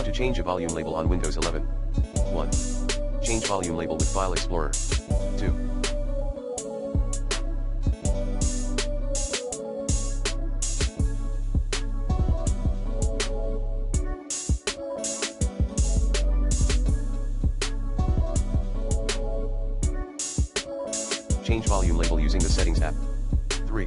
How to change a volume label on Windows 11. 1. Change volume label with File Explorer. 2. Change volume label using the Settings app. 3.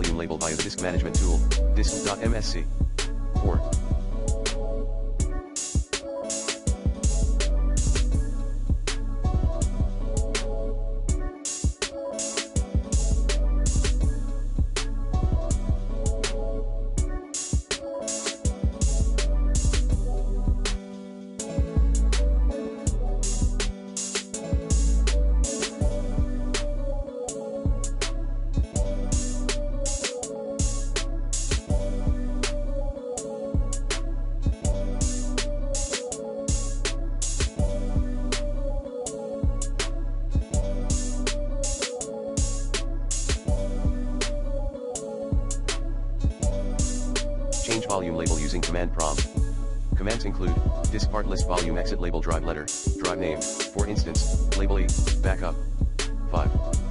Volume label via the disk management tool, disk.msc. 4. Volume label using command prompt. Commands include, disk part list volume exit label drive letter, drive name, for instance, label E, backup. 5.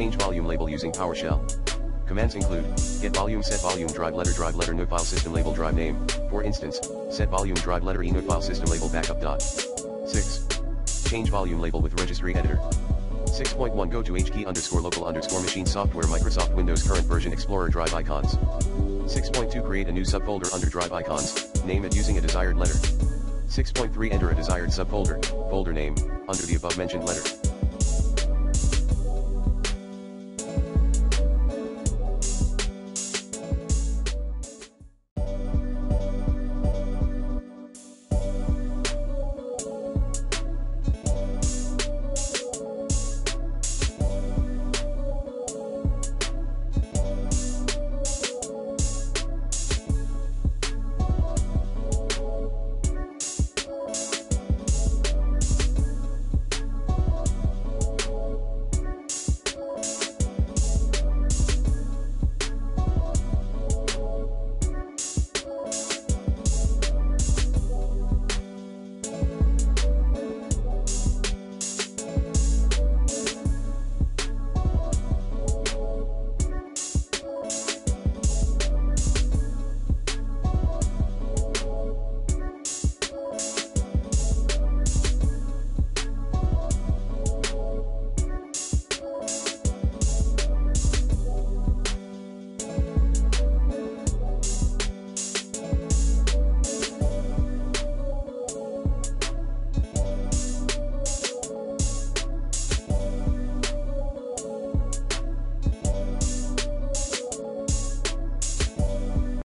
Change volume label using PowerShell. Commands include, get volume set volume drive letter drive letter no file system label drive name, for instance, set volume drive letter e file system label backup dot. 6. Change volume label with registry editor. 6.1 Go to HKey underscore local underscore machine software Microsoft Windows current version Explorer drive icons. 6.2 Create a new subfolder under drive icons, name it using a desired letter. 6.3 Enter a desired subfolder, folder name, under the above mentioned letter.